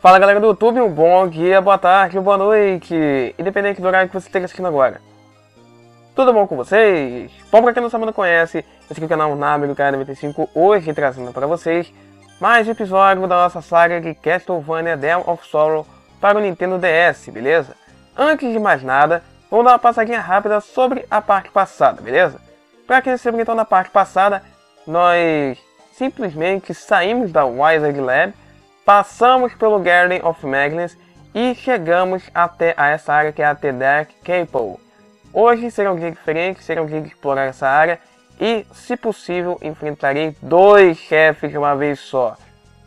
Fala galera do YouTube, um bom dia, boa tarde, boa noite, independente do horário que você esteja assistindo agora. Tudo bom com vocês? Bom, pra quem não sabe não conhece, esse aqui é o canal Nabe cara 95, hoje trazendo para vocês mais um episódio da nossa saga de Castlevania Dell of Sorrow para o Nintendo DS, beleza? Antes de mais nada, vamos dar uma passadinha rápida sobre a parte passada, beleza? Para quem se então na parte passada, nós simplesmente saímos da Wizard Lab Passamos pelo Garden of Magnus e chegamos até a essa área que é a The Dark. Hoje será um dia diferente, será um dia de explorar essa área e, se possível, enfrentarei dois chefes de uma vez só.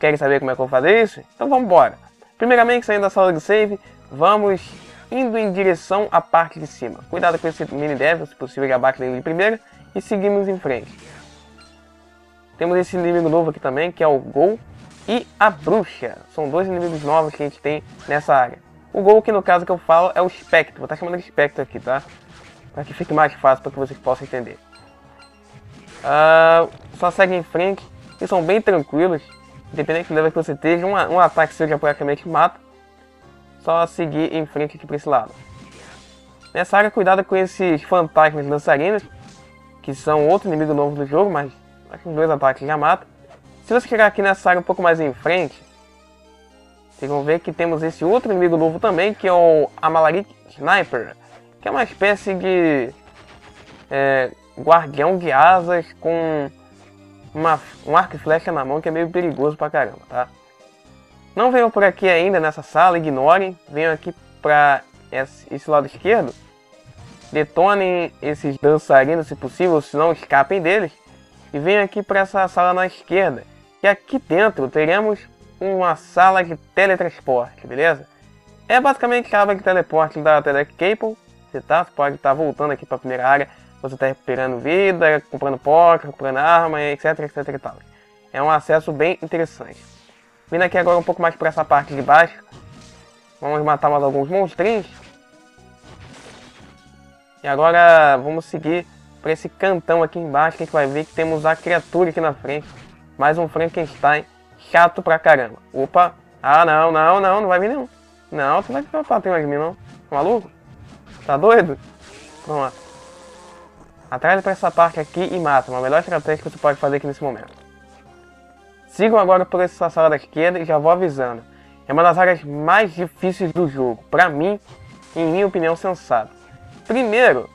Querem saber como é que eu vou fazer isso? Então vamos embora. Primeiramente, saindo da sala de save, vamos indo em direção à parte de cima. Cuidado com esse mini devil, se possível, já bate nele primeiro e seguimos em frente. Temos esse inimigo novo aqui também, que é o Gol, e a bruxa. São dois inimigos novos que a gente tem nessa área. O gol que no caso que eu falo é o espectro. Vou estar chamando de espectro aqui, tá? Para que fique mais fácil para que vocês possam entender. Uh, só segue em frente. E são bem tranquilos. Independente do level que você esteja, um, um ataque seu já praticamente mata. Só seguir em frente aqui para esse lado. Nessa área, cuidado com esses fantasmas dançarinos. Que são outro inimigo novo do jogo, mas acho que os dois ataques já matam. Se você chegar aqui nessa área um pouco mais em frente, vocês vão ver que temos esse outro inimigo novo também, que é o Amalaric Sniper, que é uma espécie de é, guardião de asas com uma, um arco e flecha na mão que é meio perigoso pra caramba, tá? Não venham por aqui ainda nessa sala, ignorem, venham aqui pra esse, esse lado esquerdo, detonem esses dançarinos se possível, se não escapem deles, e venham aqui para essa sala na esquerda, e aqui dentro teremos uma sala de teletransporte, beleza? É basicamente a aba de teleporte da Telecable, você, tá? você pode estar tá voltando aqui para a primeira área, você está recuperando vida, comprando poker, comprando arma, etc, etc e tal. É um acesso bem interessante. Vindo aqui agora um pouco mais para essa parte de baixo, vamos matar mais alguns monstrinhos. E agora vamos seguir para esse cantão aqui embaixo que a gente vai ver que temos a criatura aqui na frente. Mais um Frankenstein chato pra caramba. Opa! Ah, não, não, não, não vai vir não. Não, tu vai bater mais de mim não. Tá maluco? Tá doido? Pronto. Atrás pra essa parte aqui e mata. Uma melhor estratégia que você pode fazer aqui nesse momento. Sigam agora por essa sala da esquerda e já vou avisando. É uma das áreas mais difíceis do jogo. Pra mim, em minha opinião, sensato. Primeiro,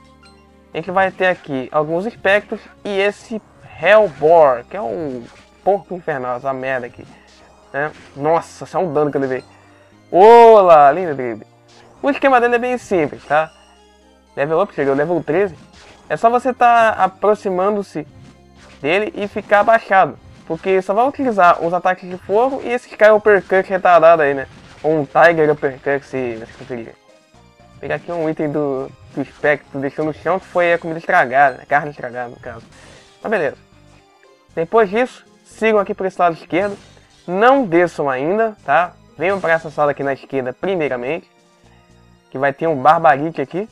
a gente vai ter aqui alguns espectros e esse Hellbore, que é um porco infernal, essa merda aqui. Né? Nossa, só um dano que eu levei. Olá, linda drible. O esquema dele é bem simples, tá? Level up, chegou level 13. É só você estar tá aproximando-se dele e ficar abaixado. Porque só vai utilizar os ataques de fogo e esse cara uppercut retardado aí, né? Ou um Tiger uppercut, se você preferir. Vou pegar aqui um item do, do espectro, deixou no chão, que foi a comida estragada, né? carne estragada no caso. Tá beleza. Depois disso, sigam aqui por esse lado esquerdo. Não desçam ainda, tá? Venham para essa sala aqui na esquerda primeiramente. Que vai ter um barbarite aqui.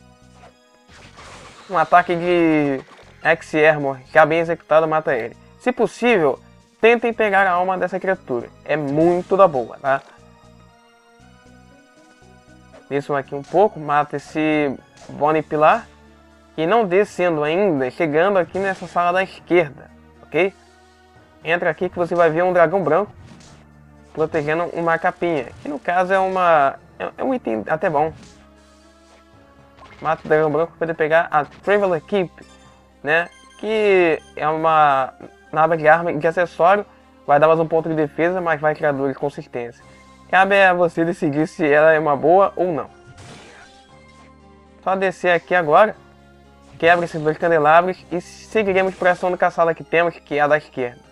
Um ataque de X-Armor já bem executado mata ele. Se possível, tentem pegar a alma dessa criatura. É muito da boa, tá? Desçam aqui um pouco, mata esse Bonnie Pilar. E não descendo ainda, chegando aqui nessa sala da esquerda, ok? Entra aqui que você vai ver um dragão branco protegendo uma capinha, que no caso é uma é um item até bom. Mata o dragão branco para poder pegar a Traveler Keep, né? Que é uma nave de arma de acessório, vai dar mais um ponto de defesa, mas vai criar de consistência. Cabe a você decidir se ela é uma boa ou não. Só descer aqui agora, quebra esses dois candelabros e seguiremos por essa única sala que temos, que é a da esquerda.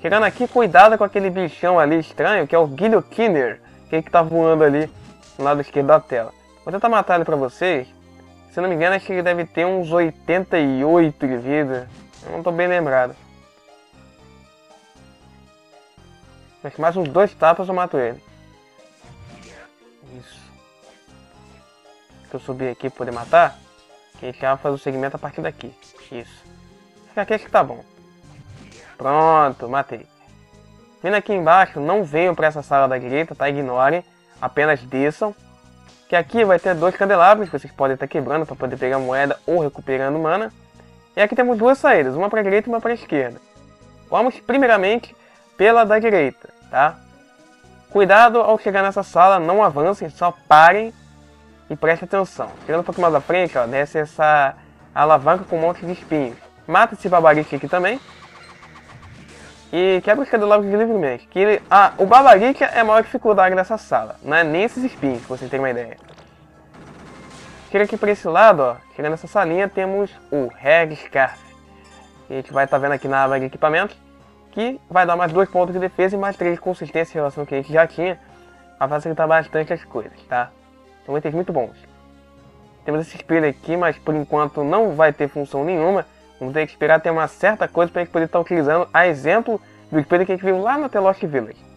Chegando aqui, cuidado com aquele bichão ali estranho, que é o Guilhoquiner, que é que tá voando ali no lado esquerdo da tela. Vou tentar matar ele pra vocês. Se não me engano, acho que ele deve ter uns 88 de vida. Eu não tô bem lembrado. Acho que mais uns dois tapas eu mato ele. Isso. Se eu subir aqui pra poder matar, que a gente já faz o segmento a partir daqui. Isso. Aqui acho que tá bom. Pronto, matei. Vindo aqui embaixo, não venham para essa sala da direita, tá? Ignorem. Apenas desçam. Que aqui vai ter dois candelabros, vocês podem estar quebrando para poder pegar moeda ou recuperando mana. E aqui temos duas saídas, uma para a direita e uma para a esquerda. Vamos primeiramente pela da direita, tá? Cuidado ao chegar nessa sala, não avancem, só parem e prestem atenção. Chegando um pouco mais à frente, ó, desce essa alavanca com um monte de espinhos. Mata esse babarique aqui também. E quebra os candelabros livremente. Que ele, ah, o babarica é a maior dificuldade dessa sala. Não é nem esses espinhos, pra vocês terem uma ideia. Chega aqui por esse lado, ó. Chegando nessa salinha, temos o Reg Scarf. A gente vai estar tá vendo aqui na aba de equipamentos. Que vai dar mais 2 pontos de defesa e mais 3 de consistência em relação ao que a gente já tinha. Vai facilitar bastante as coisas, tá? São itens muito bons. Temos esse espelho aqui, mas por enquanto não vai ter função nenhuma. Vamos ter que esperar ter uma certa coisa para poder estar utilizando a exemplo do que a gente viu lá no The Lost Village.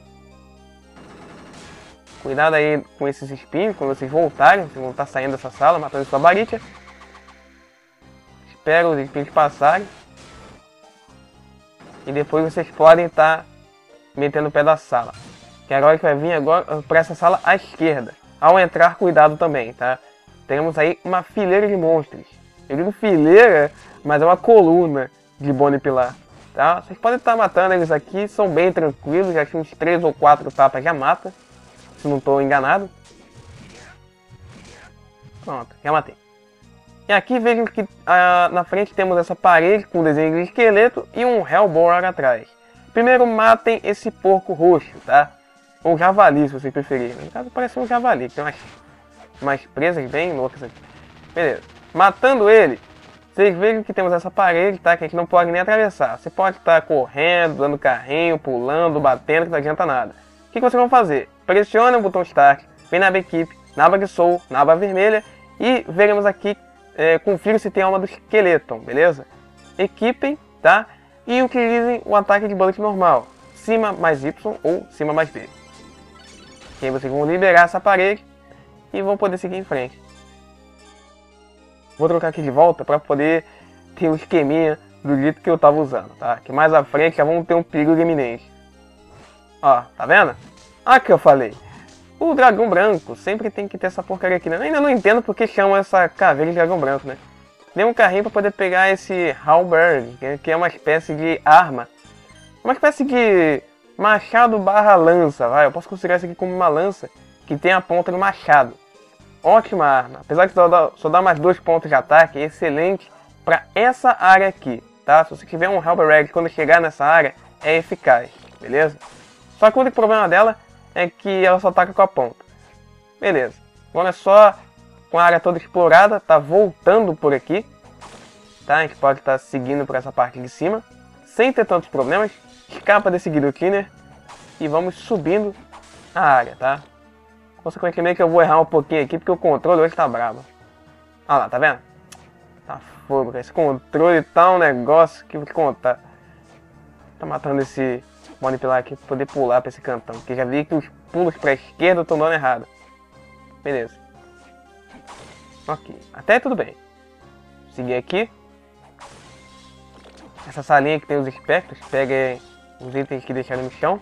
Cuidado aí com esses espinhos, quando vocês voltarem, vocês vão estar saindo dessa sala, matando sua barita. Espera os espinhos passarem. E depois vocês podem estar metendo o pé da sala. Que agora que vai vir agora para essa sala à esquerda. Ao entrar, cuidado também, tá? Temos aí uma fileira de monstros. Eu digo fileira mas é uma coluna de Bonnie Pilar. Tá? Vocês podem estar matando eles aqui, são bem tranquilos, já tinha uns 3 ou 4 tapas já mata, se não estou enganado. Pronto, já matei. E aqui vejam que ah, na frente temos essa parede com desenho de esqueleto e um Hellboar atrás. Primeiro matem esse porco roxo, tá? Ou javali, se vocês preferirem. No caso parece um javali, tem umas, umas presas bem loucas aqui. Beleza. Matando ele, vocês vejam que temos essa parede, tá? Que a gente não pode nem atravessar. Você pode estar correndo, dando carrinho, pulando, batendo, que não adianta nada. O que, que vocês vão fazer? Pressione o botão Start, vem na aba Equipe, na aba de Soul, na aba vermelha e veremos aqui, é, confira se tem alma do Skeleton, beleza? Equipem, tá? E utilizem o ataque de bullet normal, cima mais Y ou cima mais B. E aí vocês vão liberar essa parede e vão poder seguir em frente. Vou trocar aqui de volta para poder ter o um esqueminha do jeito que eu tava usando, tá? Que mais à frente já vamos ter um perigo iminente. Ó, tá vendo? Ah, que eu falei. O dragão branco sempre tem que ter essa porcaria aqui, né? Eu ainda não entendo porque chamam essa caveira de dragão branco, né? Dei um carrinho para poder pegar esse halberd, que é uma espécie de arma. Uma espécie de machado barra lança, vai. Eu posso considerar isso aqui como uma lança que tem a ponta do machado ótima arma. Apesar de só dar, só dar mais dois pontos de ataque, é excelente para essa área aqui, tá? Se você tiver um Halbereg quando chegar nessa área, é eficaz, beleza? Só que o único problema dela é que ela só ataca com a ponta. Beleza. Agora é só com a área toda explorada, tá voltando por aqui, tá? A gente pode estar tá seguindo por essa parte de cima, sem ter tantos problemas. Escapa desse Cleaner e vamos subindo a área, tá? Consequentemente eu vou errar um pouquinho aqui porque o controle hoje tá brabo. Olha lá, tá vendo? Tá fogo, esse controle tá um negócio que vou te contar. Tá matando esse manipular aqui pra poder pular pra esse cantão. Porque já vi que os pulos pra esquerda estão dando errado. Beleza. Ok, até tudo bem. Seguir aqui. Essa salinha que tem os espectros, pega os itens que deixaram no chão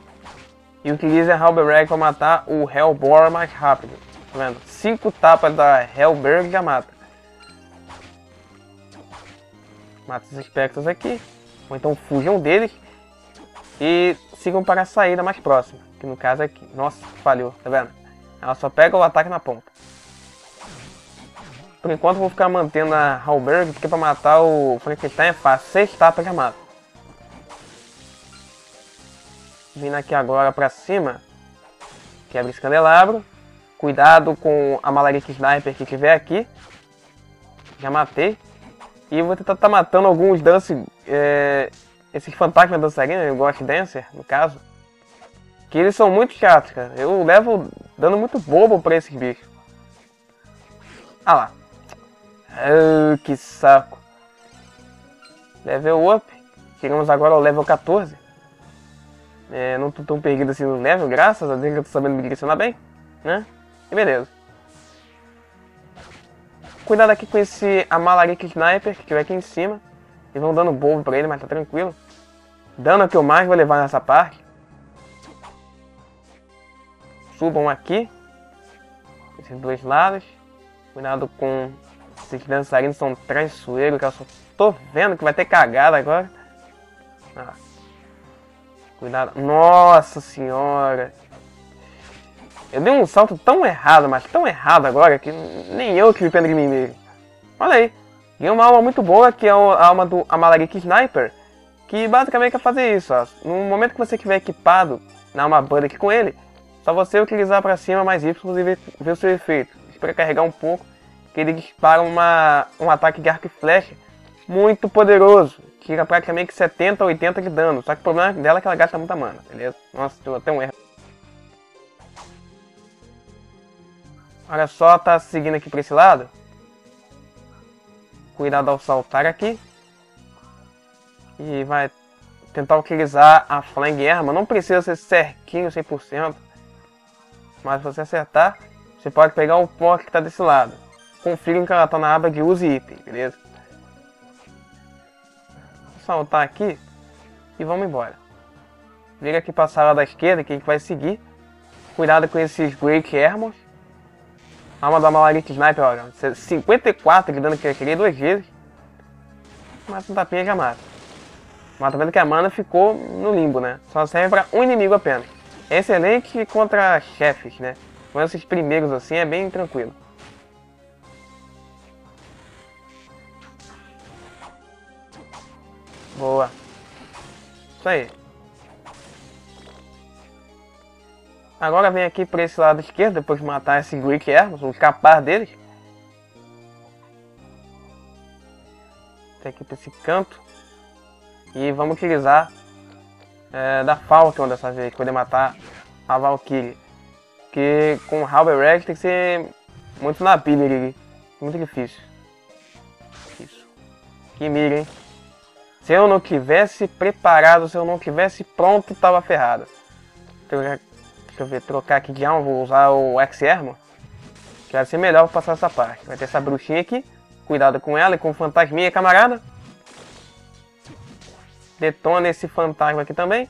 e utiliza a Halberg para matar o Hellboar mais rápido. Tá vendo? Cinco tapas da Hellberg já mata. Mata os espectros aqui. Ou então fujam deles. E sigam para a saída mais próxima. Que no caso é aqui. Nossa, falhou, tá vendo? Ela só pega o ataque na ponta. Por enquanto vou ficar mantendo a Halberg, porque para matar o Frankenstein é fácil. Seis tapas já mata. Vindo aqui agora pra cima. Quebra esse candelabro. Cuidado com a Malarica Sniper que tiver aqui. Já matei. E vou tentar tá matando alguns dance... É, esses fantasmas dançarinos, Ghost Dancer, no caso. Que eles são muito chatos, cara. Eu levo dando muito bobo pra esses bichos. Ah lá. Oh, que saco. Level up. Chegamos agora ao level 14. É, não tô tão perdido assim no level, graças a Deus que eu tô sabendo me direcionar bem, né? E beleza. Cuidado aqui com esse Amalaric Sniper, que vai aqui em cima. Eles vão dando bobo pra ele, mas tá tranquilo. Dano que eu mais vou levar nessa parte. subam aqui. Esses dois lados. Cuidado com esses dançarinos são traiçoeiros, que eu só tô vendo que vai ter cagada agora. Ah. Cuidado. Nossa senhora. Eu dei um salto tão errado, mas tão errado agora, que nem eu que me pego de mim mesmo. Olha aí. Ganhei uma alma muito boa, que é a alma do Amalaric Sniper. Que basicamente quer fazer isso, ó. No momento que você estiver equipado na alma banda aqui com ele, só você utilizar para cima mais Y e ver, ver o seu efeito. Espera carregar um pouco, que ele dispara uma, um ataque de arco e flecha muito poderoso. Tira praticamente 70 ou 80 de dano. Só que o problema dela é que ela gasta muita mana, beleza? Nossa, deu até um erro. Olha só, tá seguindo aqui para esse lado. Cuidado ao saltar aqui. E vai tentar utilizar a flank arma. Não precisa ser certinho 100%. Mas se você acertar, você pode pegar o pocket que está desse lado. Confira que ela está na aba de use item, beleza? Saltar aqui e vamos embora. Vira aqui para a sala da esquerda que a gente vai seguir. Cuidado com esses Great Armors. Arma da Malarite Sniper, olha. 54 de dano que eu tirei duas vezes. Mas um tapinha já mata. Mas tá vendo que a mana ficou no limbo, né? Só serve para um inimigo apenas. Excelente contra chefes, né? Com esses primeiros assim é bem tranquilo. Boa. Isso aí. Agora vem aqui por esse lado esquerdo, depois de matar esse Greek Hermes, o capar deles. Tem aqui para esse canto. E vamos utilizar é, da Falcon dessa vez, poder matar a Valkyrie. Que com Halberd tem que ser muito na pilha. Muito difícil. Isso. Que mira, hein? Se eu não tivesse preparado, se eu não tivesse pronto, tava ferrado. Deixa eu ver, trocar aqui de alma, vou usar o X-Ermo. Que vai ser melhor passar essa parte. Vai ter essa bruxinha aqui. Cuidado com ela e com o fantasminha, camarada detona esse fantasma aqui também.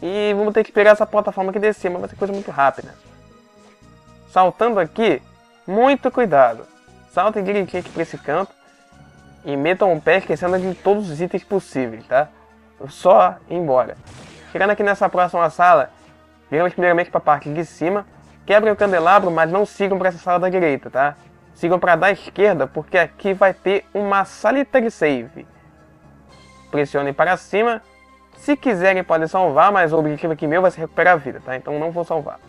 E vamos ter que pegar essa plataforma aqui descer, mas vai ser coisa muito rápida. Saltando aqui, muito cuidado. Saltem direitinho aqui para esse canto. E metam o pé esquecendo de todos os itens possíveis, tá? Só ir embora. Chegando aqui nessa próxima sala, viramos primeiramente para a parte de cima. Quebrem o candelabro, mas não sigam para essa sala da direita, tá? Sigam para da esquerda, porque aqui vai ter uma salita de save pressionem para cima. Se quiserem podem salvar, mas o objetivo aqui meu vai ser recuperar a vida, tá? Então não vou salvar.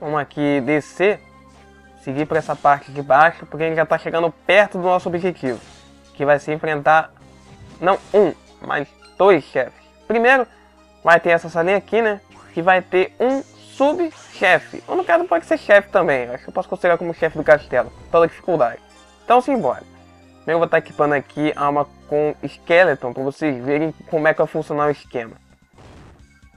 Vamos aqui descer, seguir para essa parte de baixo, porque gente já está chegando perto do nosso objetivo. Que vai ser enfrentar, não um, mas dois chefes. Primeiro, vai ter essa salinha aqui, né? Que vai ter um subchefe. Ou no caso pode ser chefe também, acho que eu posso considerar como chefe do castelo, toda dificuldade. Então simbora. Eu vou estar equipando aqui a arma com Skeleton para vocês verem como é que vai funcionar o esquema.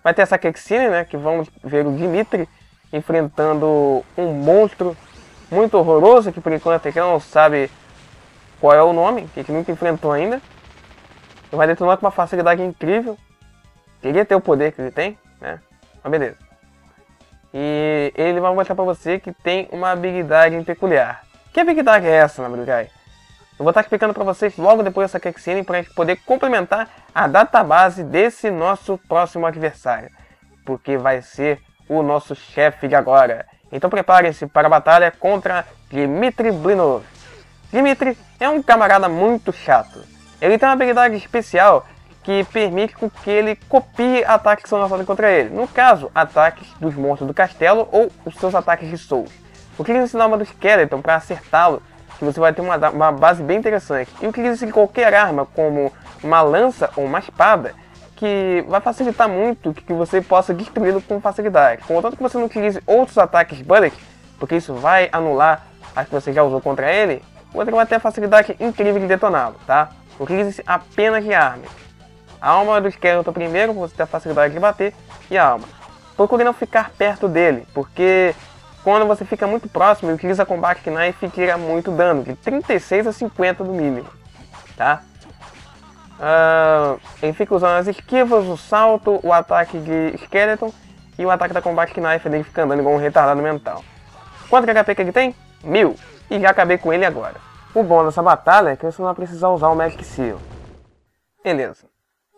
Vai ter essa cutscene, né, que vamos ver o Dimitri enfrentando um monstro muito horroroso, que por enquanto ele não sabe qual é o nome, que nunca enfrentou ainda. Ele vai detonar com uma facilidade incrível. Queria ter o poder que ele tem, né? Mas beleza. E ele vai mostrar pra você que tem uma habilidade peculiar. Que habilidade é essa, na verdade? Eu vou estar explicando para vocês logo depois dessa cutscene para gente poder complementar a database desse nosso próximo adversário. Porque vai ser o nosso chefe de agora. Então preparem-se para a batalha contra Dmitry Blinov. Dmitry é um camarada muito chato. Ele tem uma habilidade especial que permite que ele copie ataques que são lançados contra ele. No caso, ataques dos monstros do castelo ou os seus ataques de Souls. Utiliza esse nome do Skeleton para acertá-lo que você vai ter uma, uma base bem interessante. E utilize qualquer arma, como uma lança ou uma espada, que vai facilitar muito que você possa destruí-lo com facilidade. Contanto que você não utilize outros ataques bullet, porque isso vai anular as que você já usou contra ele, você vai ter a facilidade incrível de detoná-lo, tá? Utilize apenas de armas. A alma do esqueleto primeiro, você ter a facilidade de bater, e a alma. Procure não ficar perto dele, porque quando você fica muito próximo e utiliza combate knife, tira muito dano, de 36 a 50 no mínimo, tá? Uh, ele fica usando as esquivas, o salto, o ataque de Skeleton e o ataque da Combat Knife ele fica andando igual um retardado mental. Quanto que HP que ele tem? Mil. E já acabei com ele agora. O bom dessa batalha é que você não vai precisar usar o Magic Seal. Beleza.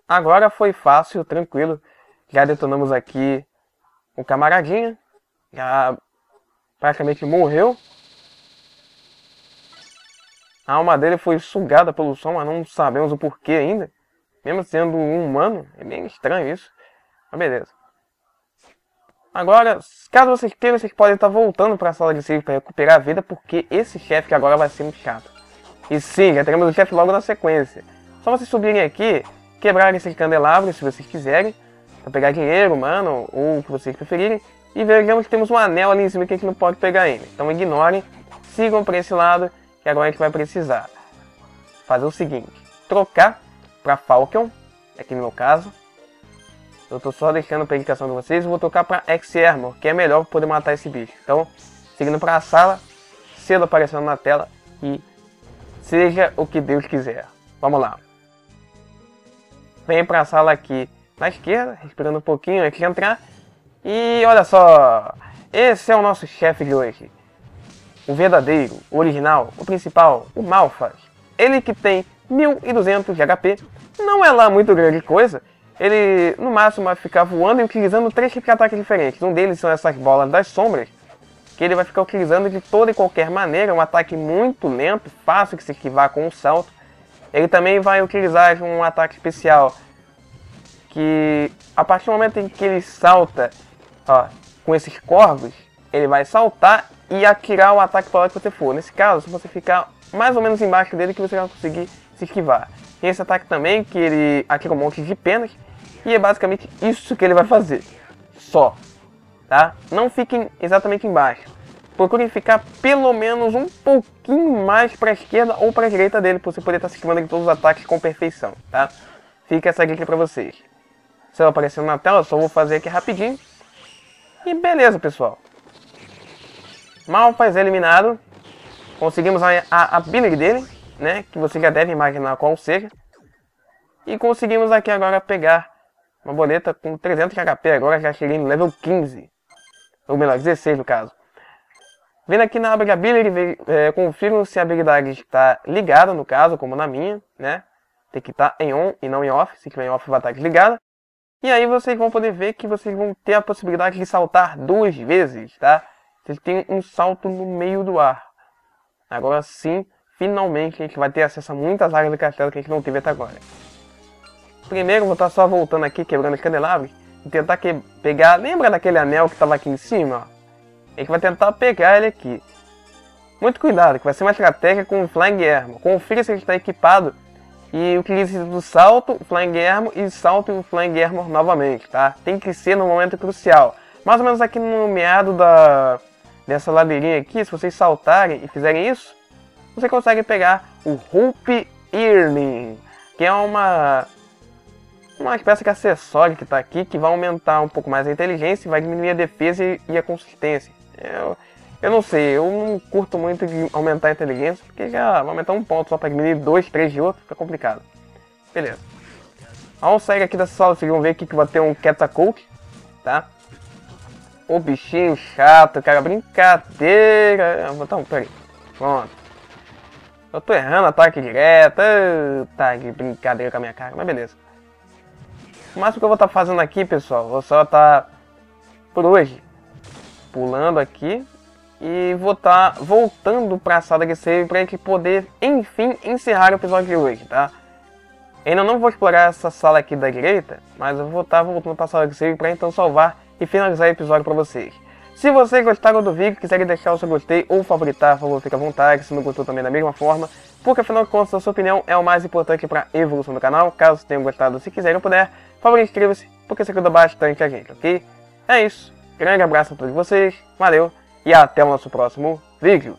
Agora foi fácil, tranquilo. Já detonamos aqui o camaradinha. Já praticamente morreu. A alma dele foi sugada pelo som, mas não sabemos o porquê ainda. Mesmo sendo um humano, é bem estranho isso. Mas beleza. Agora, caso vocês queiram, vocês podem estar voltando para a sala de save para recuperar a vida, porque esse chefe agora vai ser muito chato. E sim, já teremos o chefe logo na sequência. Só vocês subirem aqui, quebrarem esse candelabro se vocês quiserem, para pegar dinheiro, mano, ou o que vocês preferirem. E vejamos que temos um anel ali em cima que a gente não pode pegar ainda. Então ignorem, sigam para esse lado que agora a gente vai precisar fazer o seguinte: trocar para Falcon, aqui no meu caso. Eu estou só deixando para indicação de vocês. Vou trocar para X-Armor, que é melhor para poder matar esse bicho. Então, seguindo para a sala, cedo aparecendo na tela e seja o que Deus quiser. Vamos lá. Vem para a sala aqui na esquerda, respirando um pouquinho antes de entrar. E olha só, esse é o nosso chefe de hoje o verdadeiro, o original, o principal, o Malphas. Ele que tem 1200 de HP, não é lá muito grande coisa. Ele no máximo vai ficar voando e utilizando três tipos de ataques diferentes. Um deles são essas bolas das sombras, que ele vai ficar utilizando de toda e qualquer maneira, um ataque muito lento, fácil de se esquivar com um salto. Ele também vai utilizar um ataque especial que a partir do momento em que ele salta ó, com esses corvos, ele vai saltar e atirar o ataque para onde você for. Nesse caso, se você ficar mais ou menos embaixo dele, que você vai conseguir se esquivar. Tem esse ataque também, que ele atira um monte de penas, e é basicamente isso que ele vai fazer. Só. Tá? Não fiquem exatamente embaixo. Procurem ficar pelo menos um pouquinho mais para a esquerda ou para a direita dele, para você poder estar se esquivando de todos os ataques com perfeição. Tá? Fica essa dica para vocês. Se eu aparecendo na tela, só vou fazer aqui rapidinho. E beleza, pessoal. Malphite eliminado. Conseguimos a, a, a dele, né? Que você já deve imaginar qual seja. E conseguimos aqui agora pegar uma boleta com 300 HP. Agora já cheguei no level 15. Ou melhor, 16 no caso. Vendo aqui na aba de Ability, é, se a habilidade está ligada, no caso, como na minha, né? Tem que estar tá em on e não em off. Se tiver em off, vai estar desligada. E aí vocês vão poder ver que vocês vão ter a possibilidade de saltar duas vezes, tá? Vocês têm um salto no meio do ar. Agora sim, finalmente a gente vai ter acesso a muitas áreas do castelo que a gente não teve até agora. Primeiro, vou estar só voltando aqui, quebrando os candelabros, e tentar que pegar... Lembra daquele anel que estava aqui em cima? A gente vai tentar pegar ele aqui. Muito cuidado, que vai ser uma estratégia com o Flying Armor. Confira se ele está equipado e utilize do salto, Flying Armor e salto e Flying Armor novamente, tá? Tem que ser no momento crucial. Mais ou menos aqui no meado da, dessa ladeirinha aqui, se vocês saltarem e fizerem isso, você consegue pegar o Hope Earning, que é uma uma espécie de acessório que está aqui que vai aumentar um pouco mais a inteligência vai diminuir a defesa e a consistência. Eu, eu não sei, eu não curto muito de aumentar a inteligência, porque já vai aumentar um ponto só para diminuir dois, três de outro, fica complicado. Beleza. Ao sair aqui dessa sala, vocês vão ver que vai ter um Catacult, tá? O bichinho chato, cara, brincadeira. Então, peraí. Pronto. Eu tô errando ataque direto. Tá, que brincadeira com a minha cara, mas beleza. O máximo que eu vou estar tá fazendo aqui, pessoal, vou só estar tá, por hoje pulando aqui e vou estar tá voltando para a sala de save para gente poder, enfim, encerrar o episódio de hoje, tá? Ainda não vou explorar essa sala aqui da direita, mas eu vou estar tá voltando para a sala de save para então salvar e finalizar o episódio para vocês. Se vocês gostaram do vídeo, quiserem deixar o seu gostei ou favoritar, por favor, fique à vontade, se não gostou também da mesma forma, porque afinal de contas a sua opinião é o mais importante para a evolução do canal. Caso tenham gostado, se quiserem puder, por favor, inscreva-se, porque isso ajuda bastante a gente, ok? É isso, grande abraço a todos vocês, valeu e até o nosso próximo vídeo.